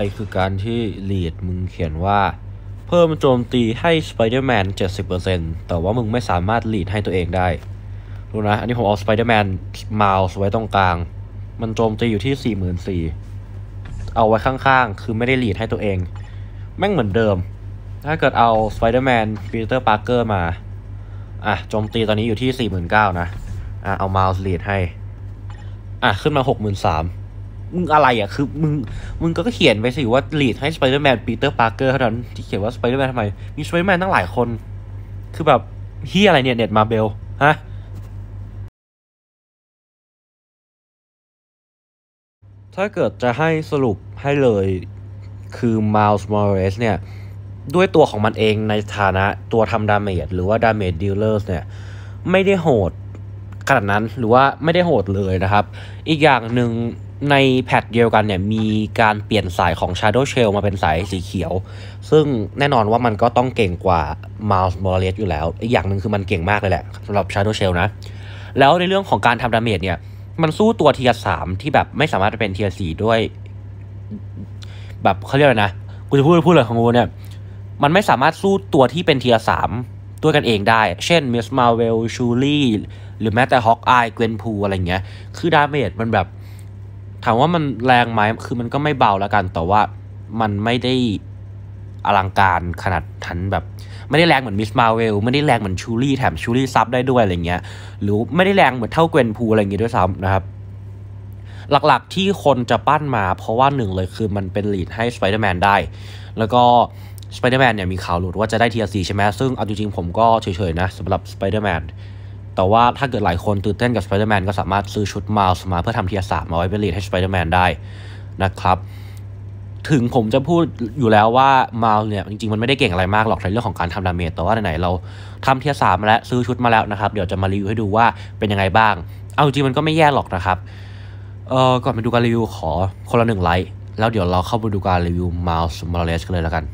ไปคือการที่ lead มึงเขียนว่า เพิ่มโจมตีให้สไปเดอร์แมน70%แต่ว่ามึงไม่สามารถลีดให้ตัวเองได้ดูนะ อันนี้ผมเอาสไปเดอร์แมนมาส์ไว้ตรงกลาง มันโจมตีอยู่ที่ 44,000 เอาไว้ข้างๆ คือไม่ได้ lead ให้ตัวเอง แม่งเหมือนเดิม ถ้าเกิดเอาสไปเดอร์แมนปีเตอร์ปาร์เกอร์มา อะ โจมตีตอนนี้อยู่ที่ 49,000 นะ อะ เอามาส์ lead ให้ อะ ขึ้นมา 63,000 มึงอะไรอะ คือมึงมึงก็เขียนไปสิว่า lead ให้สไปเดอร์แมนปีเตอร์ปาร์เกอร์เท่านั้นที่เขียนว่าสไปเดอร์แมนทำไม มีสไปเดอร์แมนตั้งหลายคน คือแบบเหี้ยอะไรเนี่ย Netmarble ฮะถ้าเกิดจะให้สรุปให้เลยคือ Miles Morales เนี่ย ด้วยตัวของมันเองในฐานะตัวทำ damage หรือว่า damage dealer เนี่ย ไม่ได้โหดขนาดนั้นหรือว่าไม่ได้โหดเลยนะครับ อีกอย่างหนึ่ง ใน patch เดียวกันเนี่ยมีการเปลี่ยนสายของ Shadow Shell มาเป็นสายสีเขียว ซึ่งแน่นอนว่ามันก็ต้องเก่งกว่า Miles Morales อยู่แล้ว อีกอย่างหนึ่งคือมันเก่งมากเลยแหละสำหรับ Shadow Shell นะ แล้วในเรื่องของการทำ damage เนี่ยมันสู้ตัว tier สามที่แบบไม่สามารถจะเป็น tier สี่ด้วย แบบเขาเรียกอะไรนะ กูจะพูดพูดเลยของกูเนี่ย มันไม่สามารถสู้ตัวที่เป็น tier สามด้วยกันเองได้ เช่น Ms. Marvel Shuri หรือแม้แต่ Hawkeye Gwenpool อะไรเงี้ย คือ damage มันแบบ ถามว่ามันแรงไหมคือมันก็ไม่เบาแล้วกัน แต่ว่ามันไม่ได้อลังการขนาดทันแบบ ไม่ได้แรงเหมือน Ms. Marvel ไม่ได้แรงเหมือน Shuri แถม Shuri sup ได้ด้วยอะไรเงี้ยหรือไม่ได้แรงเหมือนเท่า Gwenpool อะไรเงี้ยด้วยซ้ำนะครับ หลักๆที่คนจะปั้นมาเพราะว่าหนึ่งเลยคือมันเป็น lead ให้สไปเดอร์แมนได้ แล้วก็สไปเดอร์แมนเนี่ยมีข่าวหลุดว่าจะได้ T สี่ใช่ไหมซึ่งเอาจริงๆผมก็เฉยๆนะสำหรับสไปเดอร์แมน แต่ว่าถ้าเกิดหลายคนตื่นเต้นกับสไปเดอร์แมนก็สามารถซื้อชุดมาสมาเพื่อทำ tier สามมาไว้เป็น lead ให้สไปเดอร์แมนได้นะครับถึงผมจะพูดอยู่แล้วว่ามาเนี่ยจริงๆ มันไม่ได้เก่งอะไรมากหรอกในเรื่องของการทำ damage แต่ว่าไหนๆเราทำ tier สามมาแล้วซื้อชุดมาแล้วนะครับ เดี๋ยวจะมารีวิวให้ดูว่าเป็นยังไงบ้าง เอาจริงมันก็ไม่แย่หรอกนะครับเอ่อก่อนไปดูการรีวิวขอคนละหนึ่งไลค์แล้วเดี๋ยวเราเข้าไปดูการรีวิว Miles Morales กันเลยแล้วกัน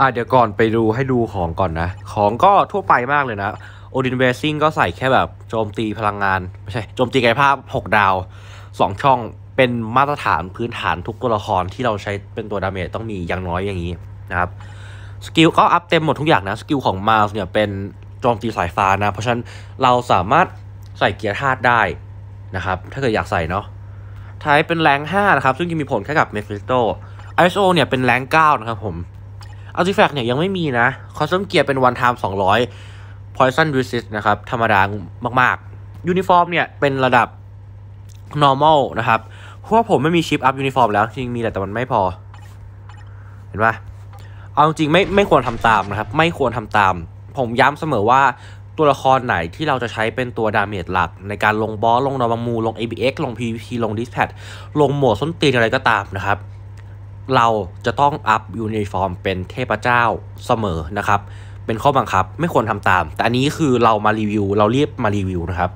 อะเดี๋ยวก่อนไปดูให้ดูของก่อนนะ ของก็ทั่วไปมากเลยนะ Odin blessing ก็ใส่แค่แบบโจมตีพลังงาน ไม่ใช่โจมตีกายภาพ 6 ดาว 2 ช่องเป็นมาตรฐานพื้นฐานทุกตัวละครที่เราใช้เป็นตัว damage ต้องมีอย่างน้อยอย่างนี้นะครับสกิลก็อัพเต็มหมดทุกอย่างนะ สกิลของมาสเนี่ยเป็นโจมตีสายฟ้านะ เพราะฉะนั้นเราสามารถใส่เกียร์ธาตุได้นะครับ ถ้าเกิดอยากใส่เนาะท้ายเป็นแรง5นะครับ ซึ่งจะมีผลแค่กับเมฟิสโต ISO เนี่ยเป็นแรง9นะครับผม a r t i f a c t เนี่ยยังไม่มีนะคอสต u มเกียร์เป็น one time 200 poison resist นะครับ ธรรมดามากๆ ยูนิฟอร์มเนี่ย เป็นระดับ normal นะครับ เพราะผมไม่มีชิปอัพยูนิฟอร์มแล้ว จริงมีแหละแต่มันไม่พอ เห็นปะเอาจริงไม่ไม่ควรทำตามนะครับ ไม่ควรทำตาม ผมย้ำเสมอว่าตัวละครไหนที่เราจะใช้เป็นตัว damage หลัก ในการลงบอสลงนอร์มูลง ABX ลง PVP ลง Dispatch ลงหมวดส้นตีนอะไรก็ตามนะครับ เราจะต้องอัพยูนิฟอร์มเป็นเทพเจ้าเสมอนะครับ เป็นข้อบังคับ ไม่ควรทำตาม แต่อันนี้คือเรามารีวิว เราเรียบมารีวิวนะครับ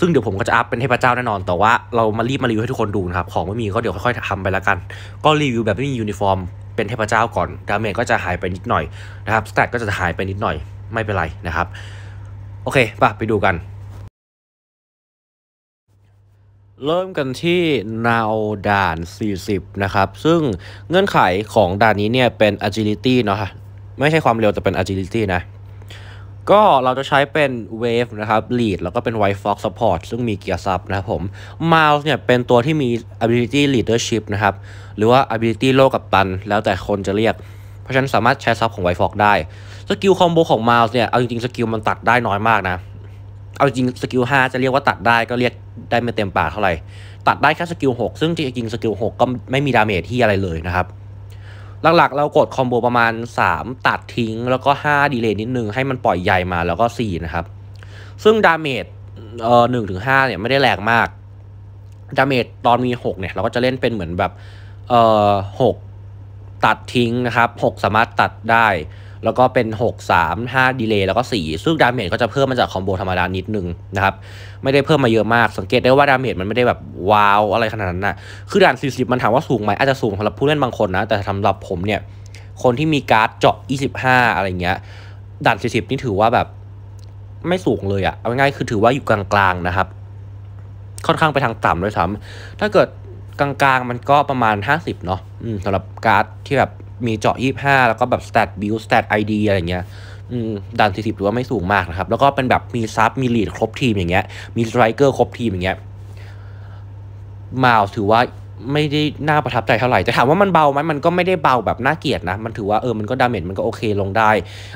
ซึ่งเดี๋ยวผมก็จะอัพเป็นเทพเจ้าแน่นอน แต่ว่าเรามารีบมารีวิวให้ทุกคนดูนะครับ ของไม่มีก็เดี๋ยวค่อยๆทำไปแล้วกัน ก็รีวิวแบบไม่มียูนิฟอร์ม เป็นเทพเจ้าก่อน damage ก็จะหายไปนิดหน่อยนะครับ stat ก็จะหายไปนิดหน่อย ไม่เป็นไรนะครับ โอเคป่ะไปดูกัน เริ่มกันที่ Knull ด่าน 40 นะครับ ซึ่งเงื่อนไขของด่านนี้เนี่ยเป็น agility เนาะ ไม่ใช่ความเร็วแต่เป็น agility นะ ก็เราจะใช้เป็น wave นะครับ lead แล้วก็เป็น White Fox support ซึ่งมี gear sup นะครับผม Miles เนี่ยเป็นตัวที่มี ability leadership นะครับ หรือว่า ability โลกับตัน แล้วแต่คนจะเรียก เพราะฉะนั้นสามารถใช้ sup ของ White Fox ได้ สกิลคอมโบของ mouse เนี่ย เอาจริงๆ สกิลมันตัดได้น้อยมากนะ เอาจริงสกิล5จะเรียกว่าตัดได้ก็เรียกได้ไม่เต็มปากเท่าไหร่ ตัดได้แค่สกิล6ซึ่งจริงๆสกิล6ก็ไม่มี damage ที่อะไรเลยนะครับ หลักๆ เรากดคอมโบประมาณ 3 ตัดทิ้ง แล้วก็ 5 delay นิดนึง ให้มันปล่อยใหญ่มาแล้วก็ 4 นะครับ ซึ่ง damageเอ่อหนึ่งถึงห้าเนี่ยไม่ได้แรงมาก damage ตอนมี 6 เนี่ย เราก็จะเล่นเป็นเหมือนแบบเอ่อหกตัดทิ้งนะครับ 6 สามารถตัดได้ แล้วก็เป็น 6 3 5 delay แล้วก็ 4 ซึ่ง damage ก็จะเพิ่มมาจากคอมโบธรรมดานิดนึงนะครับ ไม่ได้เพิ่มมาเยอะมาก สังเกตได้ว่า damage มันไม่ได้แบบ wow อะไรขนาดนั้นนะคือด่าน 40 มันถามว่าสูงไหมอาจจะสูงสำหรับผู้เล่นบางคนนะ แต่สำหรับผมเนี่ย คนที่มีการ์ดเจาะ 25 อะไรเงี้ย ด่าน 40 นี่ถือว่าแบบไม่สูงเลยอะเอาง่ายๆคือถือว่าอยู่กลางๆนะครับ ค่อนข้างไปทางต่ำด้วยซ้ำถ้าเกิดกลางๆมันก็ประมาณ 50เนาะสำหรับการ์ดที่แบบมีเจาะ 25 แล้วก็แบบ stat build stat id อะไรเงี้ยด่าน 40ถือว่าไม่สูงมากนะครับ แล้วก็เป็นแบบมี sup มี lead ครบทีมอย่างเงี้ย มี striker ครบทีมอย่างเงี้ยมาถือว่าไม่ได้น่าประทับใจเท่าไหร่แต่ถามว่ามันเบาไหมมันก็ไม่ได้เบาแบบน่าเกลียดนะ มันถือว่าเออมันก็ damage มันก็โอเคลงได้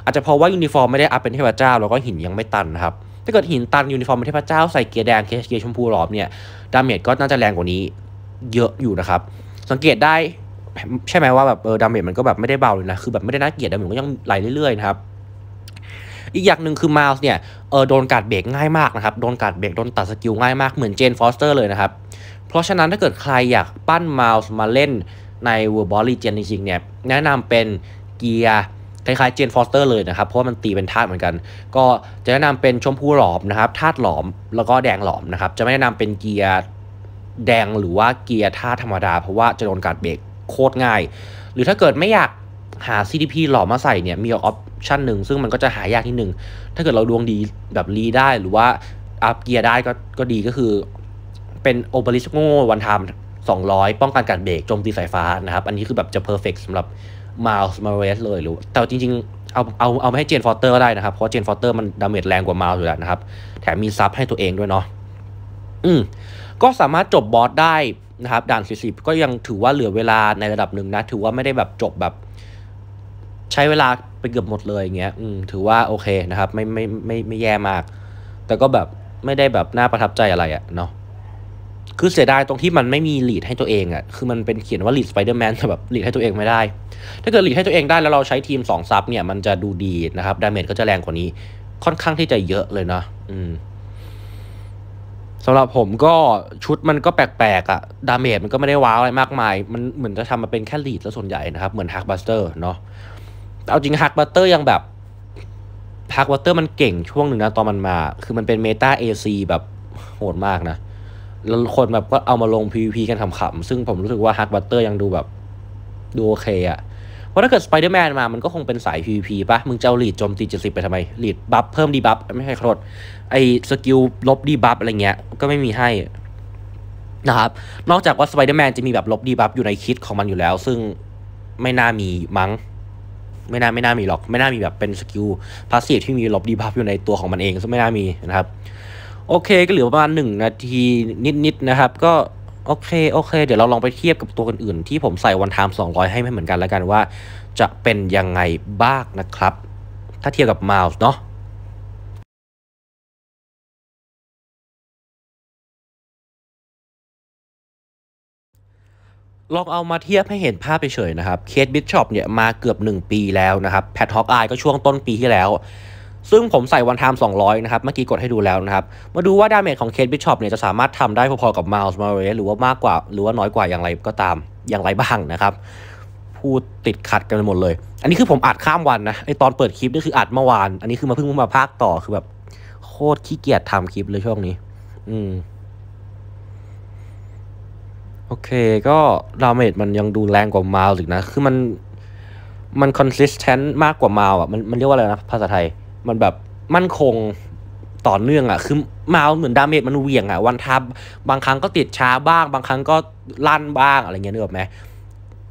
อาจจะเพราะว่ายูนิฟอร์มไม่ได้อัพเป็นเทพเจ้า แล้วก็หินยังไม่ตันนะครับ ถ้าเกิดหินตันยูนิฟอร์มเป็นเทพเจ้าใส่เกียร์แดงเกียร์ชมพูหลอมเนี่ย damage ก็น่าจะแรงกว่านี้ เยอะอยู่นะครับ สังเกตได้ ใช่ไหมว่าแบบเออ damage มันก็แบบไม่ได้เบาเลยนะคือแบบไม่ได้น่าเกลียด damage ก็ยังไหลเรื่อยๆนะครับอีกอย่างหนึ่งคือมาส์เนี่ยเออโดน guard break ง่ายมากนะครับโดน guard break โดนตัดสกิลง่ายมากเหมือน Jane Foster เลยนะครับเพราะฉะนั้นถ้าเกิดใครอยากปั้นมาส์มาเล่นใน World Boss Legend จริงๆเนี่ยแนะนำเป็นเกียร์คล้ายๆ Jane Foster เลยนะครับ เพราะว่ามันตีเป็นธาตุเหมือนกัน ก็จะแนะนำเป็นชมพูหลอมนะครับธาตุหลอมแล้วก็แดงหลอมนะครับ จะไม่แนะนำเป็นเกียร์แดงหรือว่าเกียร์ธาตุธรรมดา เพราะว่าจะโดน guard break โคตรง่าย หรือถ้าเกิดไม่อยากหา CDP หล่อมาใส่เนี่ยมีออปชั่นหนึ่งซึ่งมันก็จะหายากนิดนึง ถ้าเกิดเราดวงดีแบบ re ได้หรือว่าอัพเกียร์ได้ก็ก็ดีก็คือ เป็น obelisk โง่ one time 200 ป้องกัน guard break โจมตีสายฟ้านะครับ อันนี้คือแบบจะ perfect สำหรับ Miles Morales เลยหรือแต่จริง ๆ เอาเอาเอาไม่ให้ Jane Foster ก็ได้นะครับ เพราะ Jane Foster มัน damage แรงกว่ามาลส์อยู่แล้วนะครับ แถมมี sup ให้ตัวเองด้วยเนาะอืมก็สามารถจบบอสได้ นะครับด่าน 40 ก็ยังถือว่าเหลือเวลาในระดับหนึ่งนะ ถือว่าไม่ได้แบบจบแบบ ใช้เวลาไปเกือบหมดเลยอย่างเงี้ยอืมถือว่าโอเคนะครับ ไม่ไม่ไม่ไม่แย่มาก แต่ก็แบบไม่ได้แบบน่าประทับใจอะไรอะเนาะคือเสียดายตรงที่มันไม่มี lead ให้ตัวเองอะ่ะคือมันเป็นเขียนว่า lead Spider-Man แต่แบบ lead ให้ตัวเองไม่ได้ ถ้าเกิด lead ให้ตัวเองได้แล้วเราใช้ทีม2 sup เนี่ยมันจะดูดีนะครับ damage ก็จะแรงกว่านี้ค่อนข้างที่จะเยอะเลยนะอืม สำหรับผมก็ชุดมันก็แปลกๆอะ่ะ damage มันก็ไม่ได้ wow อะไรมากมาย มันเหมือนจะทำมาเป็นแค่ lead แล้วส่วนใหญ่นะครับ เหมือน Hulkbuster เนาะเอาจริง Hulkbuster ยังแบบ Hulkbuster มันเก่งช่วงหนึ่งนะตอนมันมา คือมันเป็น meta เอซีแบบโหดมากนะ แล้วคนแบบก็เอามาลง PVP กันขำๆซึ่งผมรู้สึกว่า Hulkbuster ยังดูแบบ ดูโอเคอะ เพราะถ้าเกิดสไปเดอร์แมนมา มันก็คงเป็นสาย PVP ปะมึงจะเอา lead โจมตี 70 ไปทำไม lead buff เพิ่ม debuff ไม่ใช่ครดไอสกิลลบ debuff อะไรเงี้ย ก็ไม่มีให้นะครับ นอกจากว่าสไปเดอร์แมนจะมีแบบลบ debuff อยู่ใน kit ของมันอยู่แล้ว ซึ่งไม่น่ามีมั้ง ไม่น่าไม่น่ามีหรอก ไม่น่ามีแบบเป็นสกิล passive ที่มีลบ debuff อยู่ในตัวของมันเองซึ่งไม่น่ามีนะครับ โอเคก็เหลือประมาณหนึ่งนาทีนิดๆนะครับ ก็ โอเคโอเค เดี๋ยวเราลองไปเทียบกับตัวอื่นๆที่ผมใส่ one time สองร้อยให้ไม่เหมือนกันแล้วกันว่า จะเป็นยังไงบ้างนะครับ ถ้าเทียบกับมาส์เนาะลองเอามาเทียบให้เห็นภาพเฉยๆนะครับ Kate Bishop เนี่ยมาเกือบ 1 ปีแล้วนะครับ patch Hawkeye ก็ช่วงต้นปีที่แล้ว ซึ่งผมใส่ one time 200 นะครับ เมื่อกี้กดให้ดูแล้วนะครับ มาดูว่า damage ของ Kate Bishop เนี่ยจะสามารถทำได้พอๆกับ Miles Morales หรือว่ามากกว่า หรือว่าน้อยกว่าอย่างไรก็ตามอย่างไรบ้างนะครับพูดติดขัดกันหมดเลย อันนี้คือผมอัดข้ามวันนะไอตอนเปิดคลิปนี่คืออัดเมื่อวาน อันนี้คือมาเพิ่งมาภาคต่อคือแบบ โคตรขี้เกียจทำคลิปเลยช่วงนี้ อืมโอเคก็ damage มันยังดูแรงกว่ามาลส์อีกนะ คือมันมัน consistent มากกว่ามาลอะมันมันเรียกว่าอะไรนะภาษาไทย มันแบบมั่นคงต่อเนื่องอะ่ะ คือมาเหมือน damage มันเหวี่ยงอะ่ะ one time บางครั้งก็ติดช้าบ้าง บางครั้งก็ลั่นบ้างอะไรเงี้ยนึกออกไหม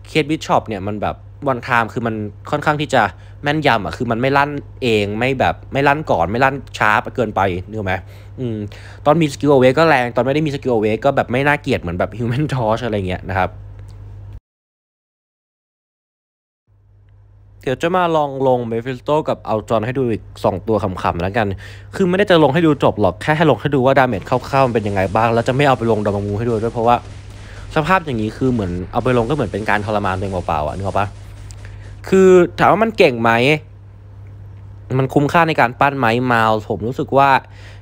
Kate Bishop เนี่ยมันแบบ one time คือมันค่อนข้างที่จะแม่นยำอะ คือมันไม่ลั่นเองไม่แบบไม่ลั่นก่อนไม่ลั่นช้าเกินไปนึกออกไหมอืมตอนมีสกิลเวก็แรง ตอนไม่ได้มีสกิลเวก็แบบไม่น่าเกลียดเหมือนแบบ Human Torch อะไรเงี้ยนะครับ เดี๋ยวจะมาลองลง Mephisto กับเอาจอนให้ดูอีก 2 ตัวขำๆแล้วกัน คือไม่ได้จะลงให้ดูจบหรอก แค่ให้ลงให้ดูว่า damage คร่าวๆเป็นยังไงบ้าง แล้วจะไม่เอาไปลง Dormammu ให้ดูด้วยเพราะว่า สภาพอย่างนี้คือเหมือนเอาไปลงก็เหมือนเป็นการทรมานตัวเองเปล่าๆอะนึกออกปะคือถามว่ามันเก่งไหม มันคุ้มค่าในการปั้นไหมมาลผมรู้สึกว่า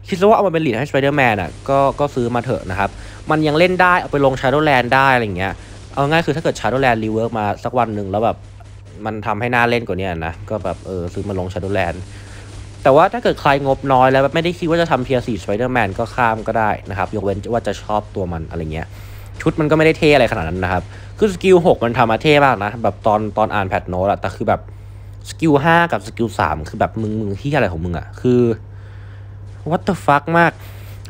คิดว่าเอามาเป็น lead ให้สไปเดอร์แมนอะก็ก็ซื้อมาเถอะนะครับ มันยังเล่นได้เอาไปลง Shadowland ได้อะไรเงี้ย เอาง่ายคือถ้าเกิด Shadowland rework มาสักวันหนึ่งแล้วแบบ มันทำให้น่าเล่นกว่านี้นะ ก็แบบเออซื้อมาลง Shadowland แต่ว่าถ้าเกิดใครงบน้อยแล้วไม่ได้คิดว่าจะทำ tier สี่สไปเดอร์แมนก็ข้ามก็ได้นะครับ ยกเว้นว่าจะชอบตัวมันอะไรเงี้ย ชุดมันก็ไม่ได้เท่อะไรขนาดนั้นนะครับ คือสกิลหกมันทำมาเท่มากนะ แบบตอนตอนอ่าน patch note อะแต่คือแบบสกิลห้ากับสกิลสามคือแบบมึงมึงที่อะไรของมึงอะคือ what the fuck มาก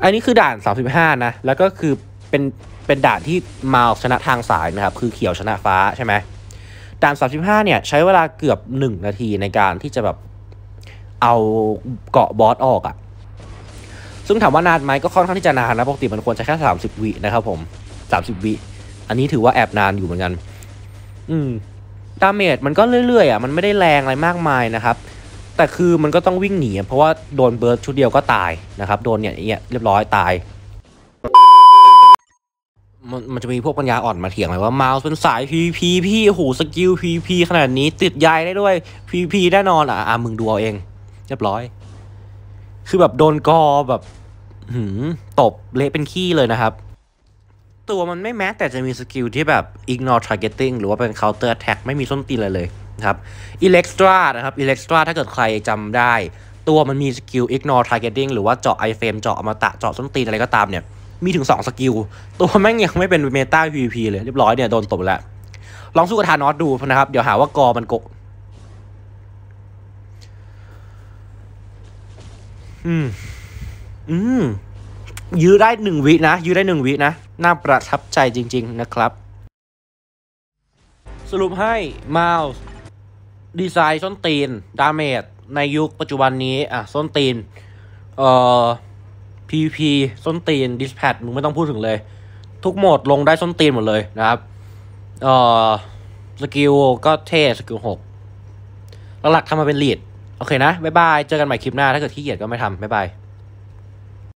อันนี้คือด่าน35นะ แล้วก็คือเป็นเป็นด่านที่มาชนะทางสายนะครับ คือเขียวชนะฟ้าใช่ไหม ด่าน35เนี่ยใช้เวลาเกือบ 1 นาทีในการที่จะแบบเอาเกาะบอสออกอะ่ะ ซึ่งถามว่านานไหมก็ค่อนข้างที่จะนานนะปกติมันควรจะแค่ 30 วินะครับผม 30 วิ อันนี้ถือว่าแอบนานอยู่เหมือนกัน อืม damage มันก็เรื่อยๆอะมันไม่ได้แรงอะไรมากมายนะครับ แต่คือมันก็ต้องวิ่งหนีเพราะว่าโดน burst ชุดเดียวก็ตายนะครับ โดนเนี่ยเรียบร้อยตาย มันมันจะมีพวกปัญญาอ่อนมาเถียงเลยว่ามาส์เป็นสาย PVP พี่โอ้โหสกิล PVP ขนาดนี้ติดยายได้ด้วย PVP แน่นอนอะอะมึงดูเอาเอง เรียบร้อย คือแบบโดนกอร์แบบหืมตบเละเป็นขี้เลยนะครับ ตัวมันไม่แม้แต่จะมี skill ที่แบบ ignore targeting หรือว่าเป็น counter attack ไม่มีส้นตีนเลยเลยนะครับ Elektra นะครับ Elektra ถ้าเกิดใครจำได้ ตัวมันมี skill ignore targeting หรือว่าเจาะ iframe เจาะอมตะเจาะส้นตีนอะไรก็ตามเนี่ย มีถึง 2 skill ตัวแม่งยังไม่เป็น meta PVP เลยเรียบร้อยเนี่ยโดนตบแล้ว ลองสู้กับทานอสดูนะครับ เดี๋ยวหาว่ากอร์มันกก อืม อืม ยื้อได้หนึ่งวินะ ยื้อได้หนึ่งวินะ น่าประทับใจจริง ๆ นะครับ สรุปให้ไมล์สดีไซน์ส้นตีน damage ในยุคปัจจุบันนี้ อะ ส้นตีน เอ่อ PVP ส้นตีน dispatch มึงไม่ต้องพูดถึงเลย ทุกโหมดลงได้ส้นตีนหมดเลยนะครับ เอ่อ skill ก็เท่ skill หกหลักๆทำมาเป็นลีด โอเคนะ บ๊ายบาย เจอกันใหม่คลิปหน้า ถ้าเกิดขี้เกียจก็ไม่ทำบ๊ายบาย